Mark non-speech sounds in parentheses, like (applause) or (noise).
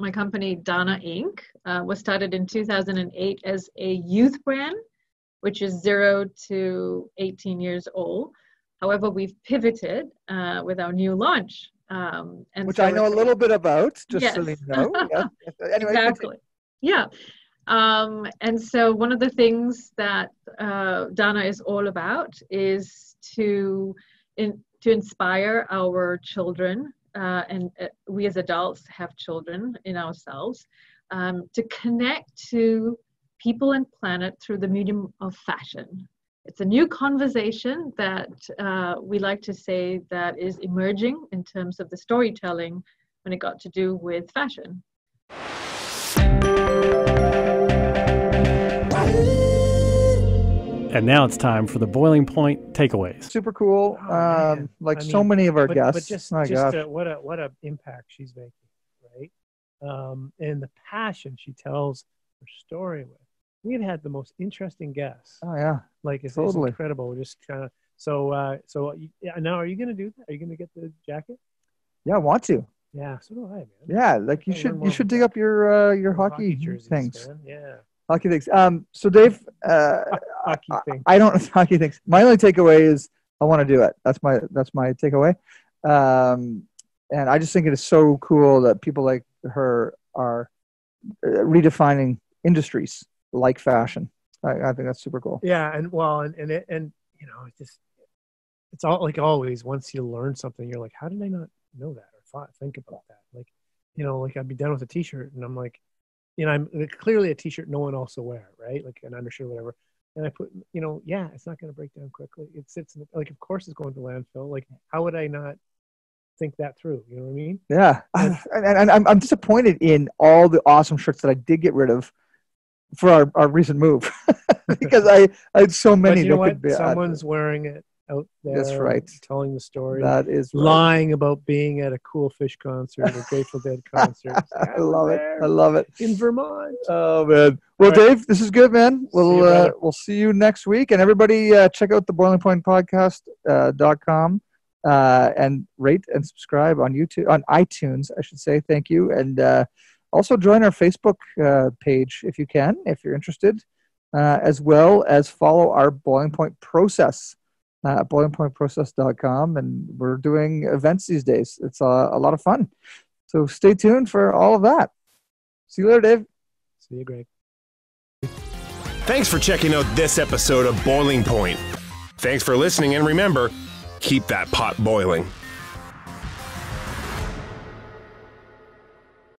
my company Dhana Inc. Uh, was started in 2008 as a youth brand, which is zero to 18 years old. However, we've pivoted uh, with our new launch. Um, and which so I know a little bit about, just yes. so you know. (laughs) Yeah. Anyway, exactly. Yeah. Um, and so one of the things that uh, Dhana is all about is to in, to inspire our children, uh, and uh, we as adults have children in ourselves, um, to connect to people and planet through the medium of fashion. It's a new conversation that uh, we like to say that is emerging in terms of the storytelling when it got to do with fashion. And now it's time for the boiling point takeaways. Super cool. Oh, um, like I so many of our but, guests. But just, My just a, what a what a impact she's making, right? Um, and the passion she tells her story with. We have had the most interesting guests. Oh yeah, like it's, totally. it's incredible. We're just kind of so uh, so. Yeah, now are you going to do that? Are you going to get the jacket? Yeah, I want to. Yeah, so do I, man. Yeah, like you should you should dig up your uh, your hockey, hockey jerseys, things. Man. Yeah. Hockey things. Um, so Dave, uh, hockey things. I, I don't (laughs) hockey things. My only takeaway is I want to do it. That's my that's my takeaway. Um, and I just think it is so cool that people like her are uh, redefining industries like fashion. I, I, think that's super cool. Yeah, and well, and and it, and you know, it's just it's all like always. Once you learn something, you're like, how did I not know that or thought think about that? Like, you know, like I'd be done with a T-shirt, and I'm like, you know, I'm clearly a t-shirt no one else will wear, right? Like an undershirt, or whatever. And I put, you know, yeah, it's not going to break down quickly. It sits in the, like, of course, it's going to landfill. Like, how would I not think that through? You know what I mean? Yeah, (sighs) and, and, and I'm I'm disappointed in all the awesome shirts that I did get rid of for our, our recent move (laughs) (laughs) because I I had so many. But you know what? Someone's wearing it out there. That's right. Telling the story. That is right. lying about being at a Cool Phish concert, a Grateful Dead (laughs) concert. I love it. I love it. In Vermont. Oh man. Well, right. Dave, this is good, man. We'll you, uh, we'll see you next week, and everybody uh, check out the Boiling Point Podcast uh, dot com. Uh, and rate and subscribe on YouTube, on iTunes, I should say. Thank you. And uh, also join our Facebook uh, page if you can, if you're interested, uh, as well as follow our Boiling Point process uh, boilingpointprocess.com. And we're doing events these days. It's uh, a lot of fun. So stay tuned for all of that. See you later, Dave. See you, Greg. Thanks for checking out this episode of Boiling Point. Thanks for listening, and remember, keep that pot boiling.